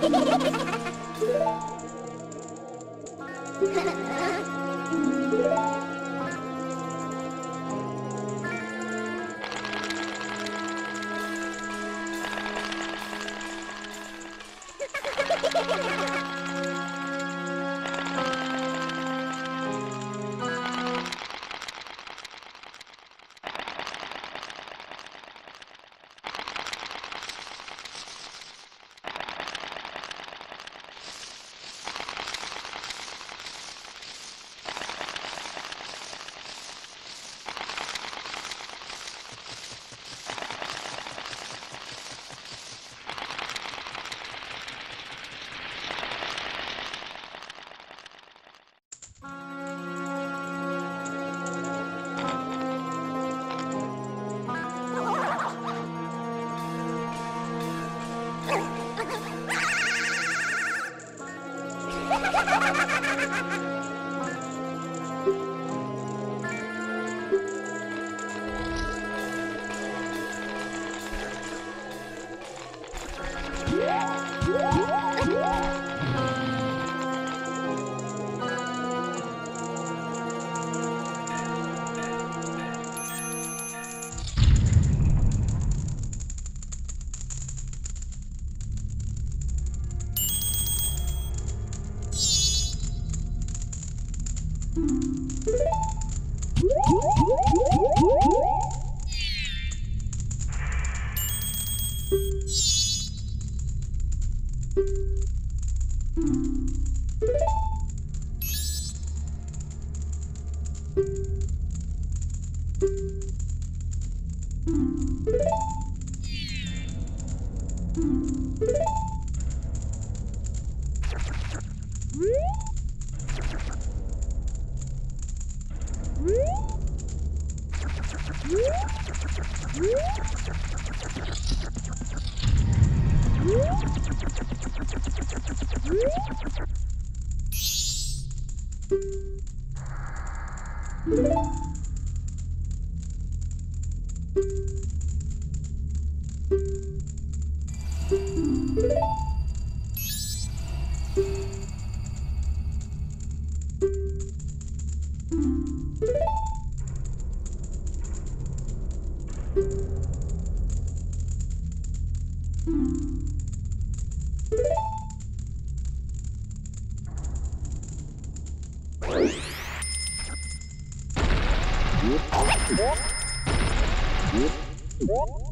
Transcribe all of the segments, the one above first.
Ha ha ha ha! Whoop.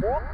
What?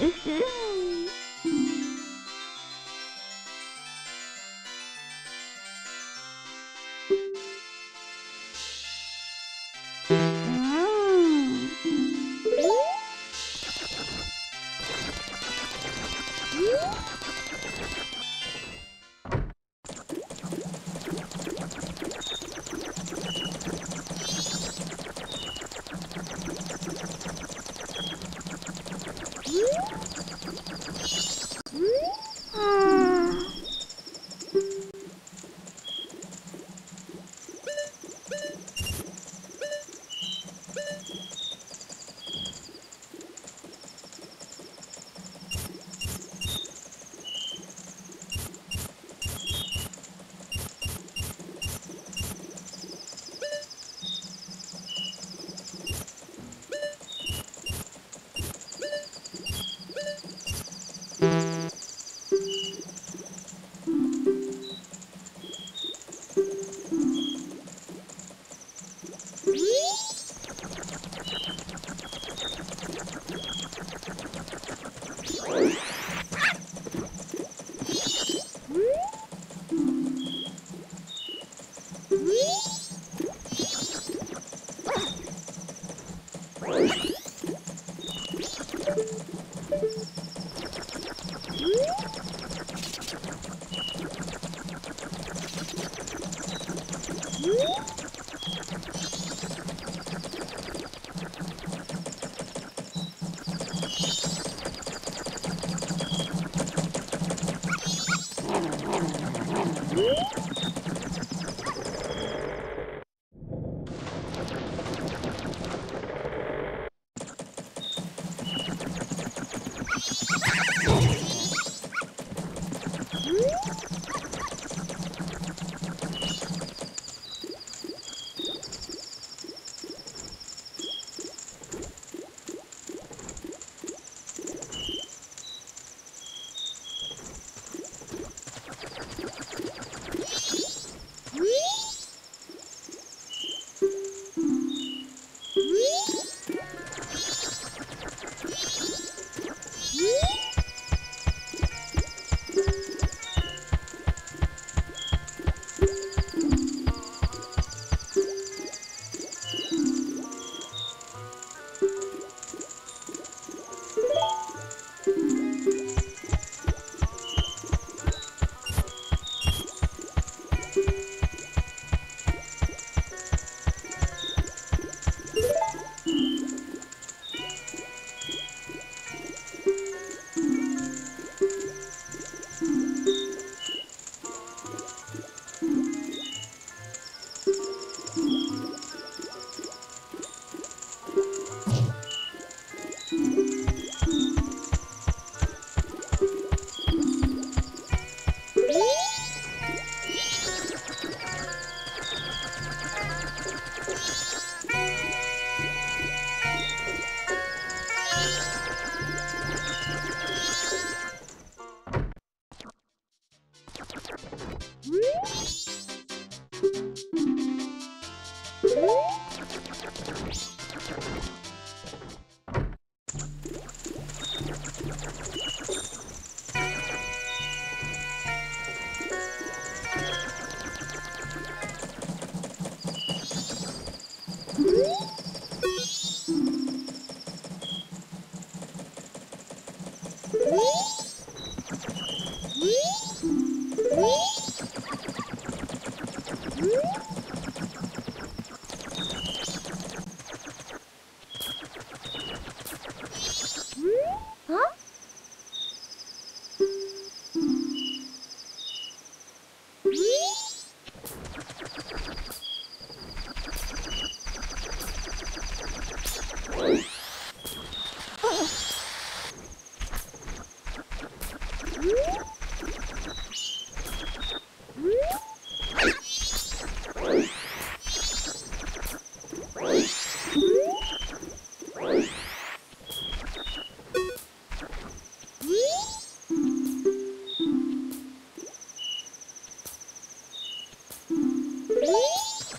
Mm-hmm.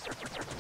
Woo!